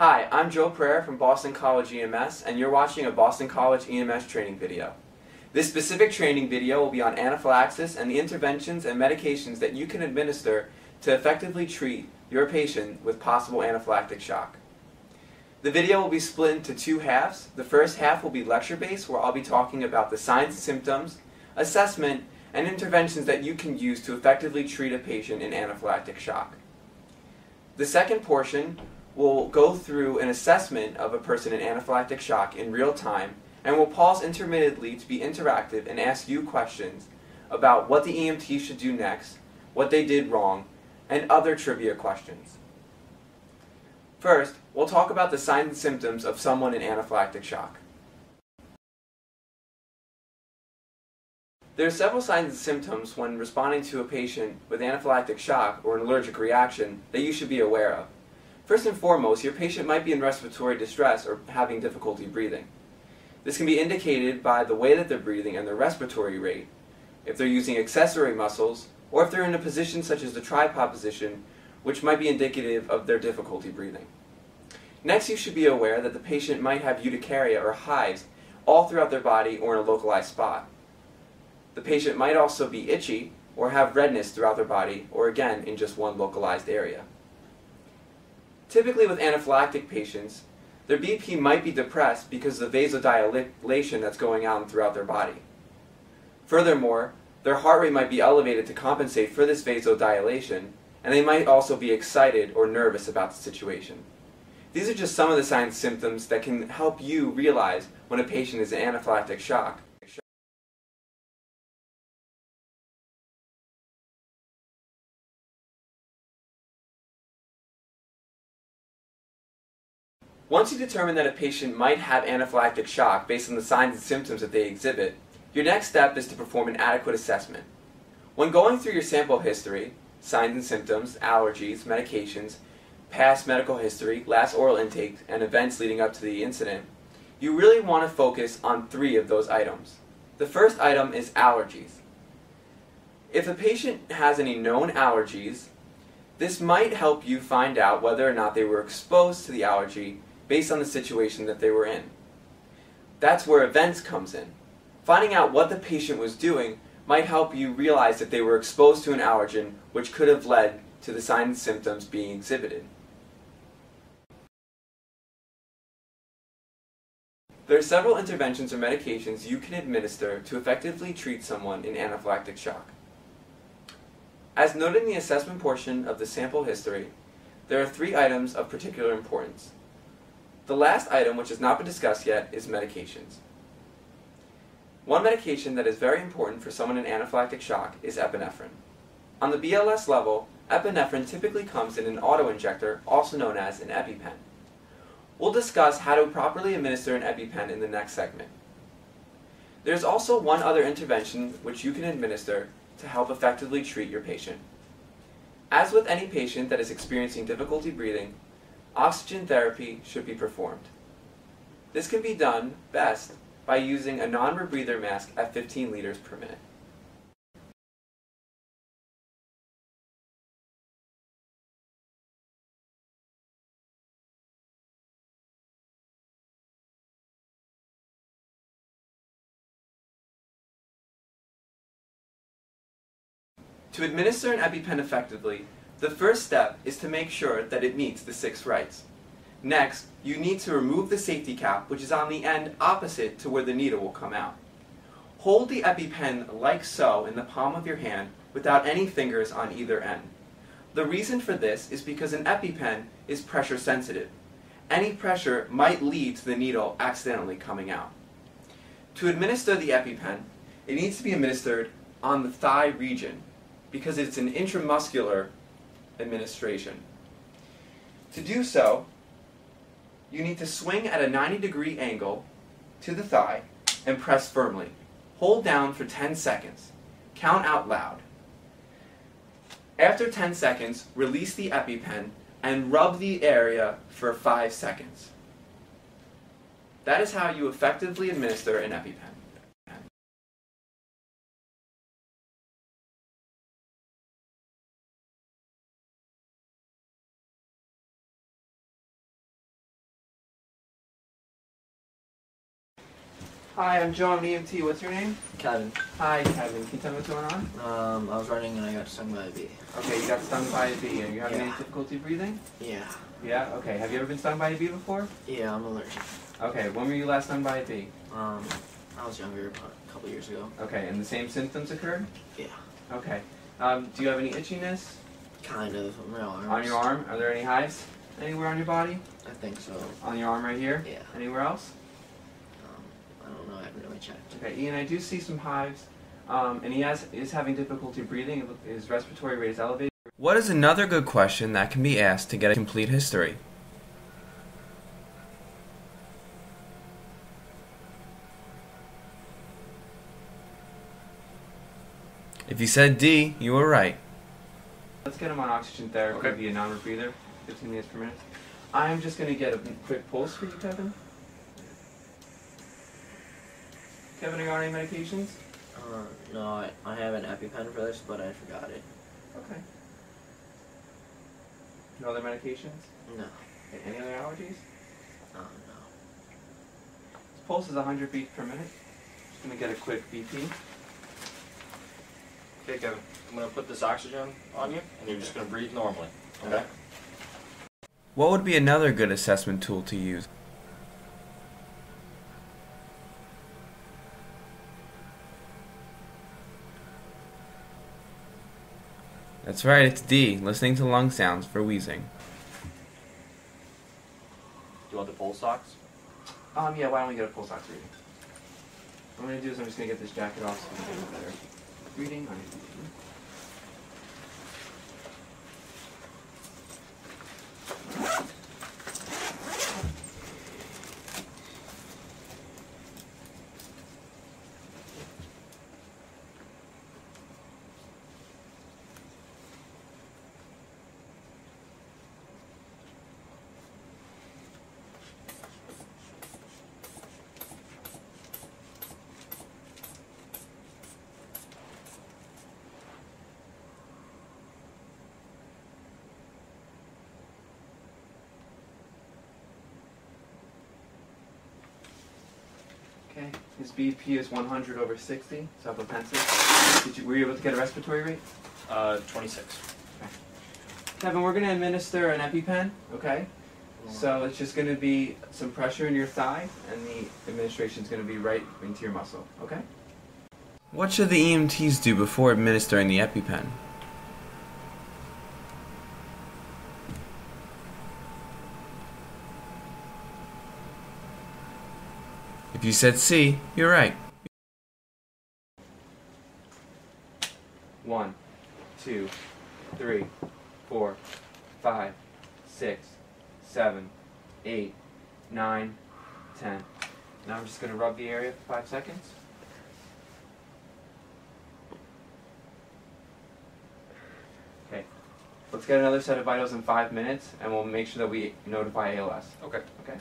Hi, I'm Joe Pereira from Boston College EMS, and you're watching a Boston College EMS training video. This specific training video will be on anaphylaxis and the interventions and medications that you can administer to effectively treat your patient with possible anaphylactic shock. The video will be split into two halves. The first half will be lecture-based, where I'll be talking about the signs and symptoms, assessment, and interventions that you can use to effectively treat a patient in anaphylactic shock. The second portion will go through an assessment of a person in anaphylactic shock in real time and will pause intermittently to be interactive and ask you questions about what the EMT should do next, what they did wrong, and other trivia questions. First, we'll talk about the signs and symptoms of someone in anaphylactic shock. There are several signs and symptoms when responding to a patient with anaphylactic shock or an allergic reaction that you should be aware of. First and foremost, your patient might be in respiratory distress or having difficulty breathing. This can be indicated by the way that they're breathing and their respiratory rate, if they're using accessory muscles, or if they're in a position such as the tripod position, which might be indicative of their difficulty breathing. Next, you should be aware that the patient might have urticaria or hives all throughout their body or in a localized spot. The patient might also be itchy or have redness throughout their body or again in just one localized area. Typically with anaphylactic patients, their BP might be depressed because of the vasodilation that's going on throughout their body. Furthermore, their heart rate might be elevated to compensate for this vasodilation, and they might also be excited or nervous about the situation. These are just some of the signs and symptoms that can help you realize when a patient is in anaphylactic shock. Once you determine that a patient might have anaphylactic shock based on the signs and symptoms that they exhibit, your next step is to perform an adequate assessment. When going through your sample history, signs and symptoms, allergies, medications, past medical history, last oral intake, and events leading up to the incident, you really want to focus on three of those items. The first item is allergies. If a patient has any known allergies, this might help you find out whether or not they were exposed to the allergy based on the situation that they were in. That's where events comes in. Finding out what the patient was doing might help you realize that they were exposed to an allergen which could have led to the signs and symptoms being exhibited. There are several interventions or medications you can administer to effectively treat someone in anaphylactic shock. As noted in the assessment portion of the sample history, there are three items of particular importance. The last item, which has not been discussed yet, is medications. One medication that is very important for someone in anaphylactic shock is epinephrine. On the BLS level, epinephrine typically comes in an autoinjector, also known as an EpiPen. We'll discuss how to properly administer an EpiPen in the next segment. There's also one other intervention which you can administer to help effectively treat your patient. As with any patient that is experiencing difficulty breathing, oxygen therapy should be performed. This can be done best by using a non-rebreather mask at 15 liters per minute. To administer an EpiPen effectively, the first step is to make sure that it meets the six rights. Next, you need to remove the safety cap, which is on the end opposite to where the needle will come out. Hold the EpiPen like so in the palm of your hand without any fingers on either end. The reason for this is because an EpiPen is pressure sensitive. Any pressure might lead to the needle accidentally coming out. To administer the EpiPen, it needs to be administered on the thigh region because it's an intramuscular administration. To do so, you need to swing at a 90 degree angle to the thigh and press firmly. Hold down for 10 seconds. Count out loud. After 10 seconds, release the EpiPen and rub the area for 5 seconds. That is how you effectively administer an EpiPen. Hi, I'm Joe. I'm an EMT. What's your name? Kevin. Hi, Kevin. Can you tell me what's going on? Um, I was running and I got stung by a bee. Okay, you got stung by a bee. Are you having Yeah. any difficulty breathing? Yeah. Yeah. Okay. Have you ever been stung by a bee before? Yeah, I'm allergic. Okay. When were you last stung by a bee? Um, I was younger, about a couple years ago. Okay. And the same symptoms occurred? Yeah. Okay. Um, do you have any itchiness Kind of. On my arms. on your arm? Are there any hives anywhere on your body? I think so. On your arm right here? Yeah. Anywhere else? I don't know. I haven't really checked. Okay, Ian, I do see some hives, um, and he has is having difficulty breathing. His respiratory rate is elevated. What is another good question that can be asked to get a complete history? If you said D, you were right. Let's get him on oxygen therapy Okay. via non-rebreather, 15 minutes per minute. I'm just going to get a quick pulse for you, Kevin. Kevin, are you on any medications? Uh, no, I, I have an EpiPen for this, but I forgot it. Okay. No other medications? No. Any other allergies? Oh, no. His pulse is 100 beats per minute. Just gonna get a quick BP. Okay, Kevin. I'm gonna put this oxygen on you, and you're just gonna breathe normally. Okay. What would be another good assessment tool to use? That's right, it's D, listening to lung sounds for wheezing. Do you want the pulse ox? Um, yeah, why don't we get a pulse ox reading? What I'm gonna do is I'm just gonna get this jacket off so we can get a better reading on Okay, his BP is 100 over 60, so hypotensive. Did you, were you able to get a respiratory rate? Uh, 26. Okay. Kevin, we're going to administer an EpiPen, okay? So it's just going to be some pressure in your thigh, and the administration is going to be right into your muscle, okay? What should the EMTs do before administering the EpiPen? If you said C, you're right. One, two, three, four, five, six, seven, eight, nine, ten. Now I'm just gonna rub the area for five seconds. Okay. Let's get another set of vitals in five minutes, and we'll make sure that we notify ALS. Okay. Okay.